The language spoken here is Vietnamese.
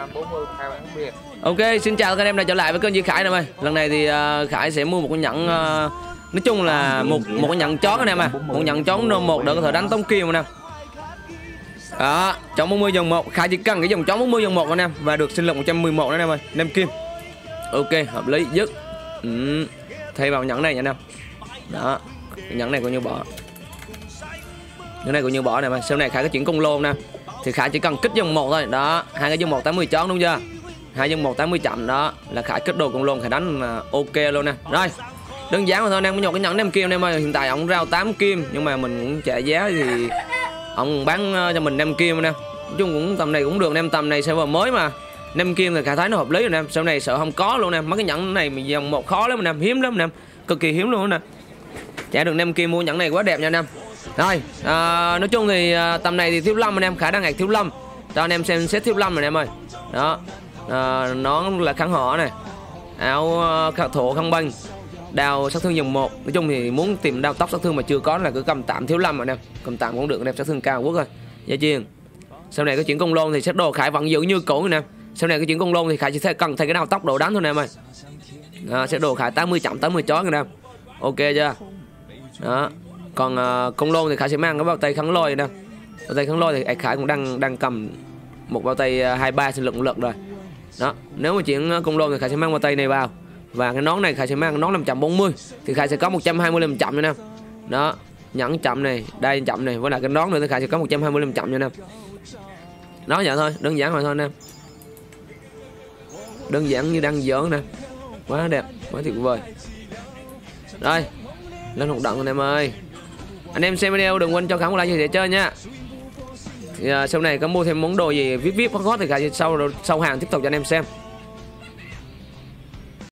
140 hai bán biệt Ok, xin chào các anh em đã trở lại với kênh Duy Khải nè ơi. Lần này thì uh, Khải sẽ mua một con nhẫn uh, nói chung là một một con nhẫn chó anh em à. Một nhẫn chó no một để có thể đánh tống kim anh em. Đó, chó 40 dòng 1, Khải chỉ cần cái dòng chó 40 dòng 1 anh em và được sinh lực 111 nữa anh em ơi. Nem kim. Ok, hợp lý dứt. Ừ. Thay vào nhẫn này nha anh em. Đó, nhẫn này coi như bỏ. Nhẫn này coi như bỏ nè mà. Sau này Khải có chuyển công lô nè. Thì Khải chỉ cần kích dòng một thôi. Đó, hai cái dòng 1 80 chó đúng chưa? hai dân một tám mươi chậm đó là khải kích đồ cũng luôn khải đánh là ok luôn nè. Rồi đơn giản mà thôi anh em có nhột cái nhẫn năm kim em ơi. Hiện tại ông rao 8 kim nhưng mà mình cũng trả giá thì ông bán ờ, cho mình năm kim nè. Nói chung cũng tầm này cũng được anh em tầm này server mới mà. Năm kim thì khải thấy nó hợp lý rồi nè. Sau này sợ không có luôn nè. Mấy cái nhẫn này mình dòng một khó lắm anh em hiếm lắm anh em cực kỳ hiếm luôn nè. Trả được năm kim mua nhẫn này quá đẹp nha anh em rồi à, nói chung thì à, tầm này thì thiếu lâm anh em khả năng ngạc thiếu lâm. Cho anh em xem xét thiếu lâm rồi anh em ơi. Đó ờ, à, nón là kháng họ này. Áo uh, thổ khăn băng đao sát thương dòng một. Nói chung thì muốn tìm đao tóc sát thương mà chưa có là cứ cầm tạm thiếu lâm anh em. Cầm tạm cũng được anh em sát thương cao quốc rồi gia dạ chiên. Sau này cái chuyện công lôn thì xét đồ khải vẫn giữ như cũ anh em. Sau này cái chuyện công lôn thì khải chỉ cần thay cái đao tóc đồ đánh thôi anh em ơi. À, set đồ khải 80 chậm 80 chó anh em. Ok chưa? Đó còn uh, công lôn thì khải sẽ mang cái bao tay kháng lôi nè. Bao tay kháng lôi thì khải cũng đang đang cầm một bao tay à, hai ba sinh lực lực rồi. Đó nếu mà chuyện à, công lôn thì khải sẽ mang bao tay này vào. Và cái nón này khải sẽ mang cái nón 540 thì khải sẽ có 125 chậm nha nè đó nhẫn chậm này đây chậm này với lại cái nón nữa thì khải sẽ có 125 chậm nha nè nó vậy thôi đơn giản mà thôi nè đơn giản như đang giỡn nè. Quá đẹp quá tuyệt vời. Rồi lên hoạt động anh em ơi anh em xem video đừng quên cho khả một like để chơi nha thì, uh, sau này có mua thêm món đồ gì vip vip hot hot thì cả sau sau hàng tiếp tục cho anh em xem.